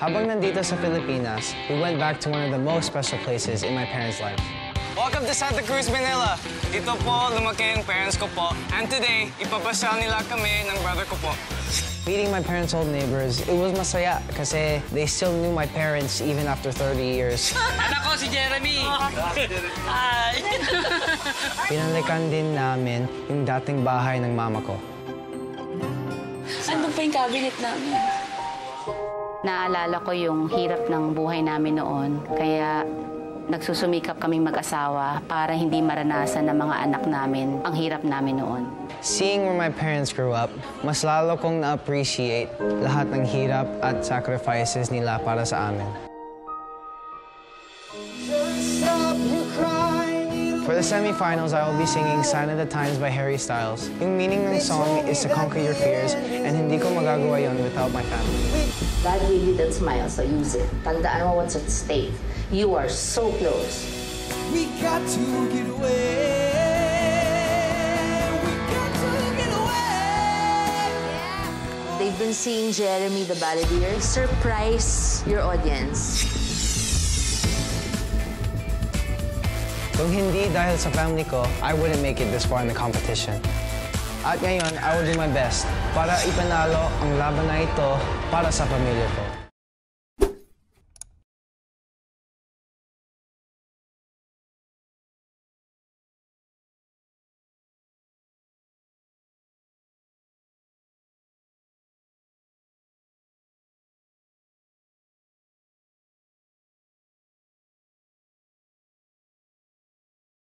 Habang nandito sa Pilipinas, we went back to one of the most special places in my parents' lives. Welcome to Santa Cruz, Manila. Dito po lumaki ang parents ko po. And today, ipapasyal nila kami ng brother ko po. Meeting my parents' old neighbors, it was masaya kasi they still knew my parents even after 30 years. Anak ko si Jeremy. Hi. Pinalikan din namin yung dating bahay ng mama ko. Ano pa yung cabinet namin? Naalala ko yung hirap ng buhay namin noon, kaya nagsusumikap kaming mag-asawa para hindi maranasan ng mga anak namin ang hirap namin noon. Seeing where my parents grew up, mas lalo kong na-appreciate lahat ng hirap at sacrifices nila para sa amin. For the semifinals, I will be singing Sign of the Times by Harry Styles. Yung meaning ng song is to conquer your fears, and hindi ko magagawa yon without my family. God gave you that smile, so use it. Tandaan mo what's at stake. You are so close. We got to get away. We got to get away. They've been seeing Jeremy the Balladeer surprise your audience. Kung hindi dahil sa family ko, I wouldn't make it this far in the competition. At ngayon, I will do my best para ipanalo ang laban na ito para sa pamilya ko.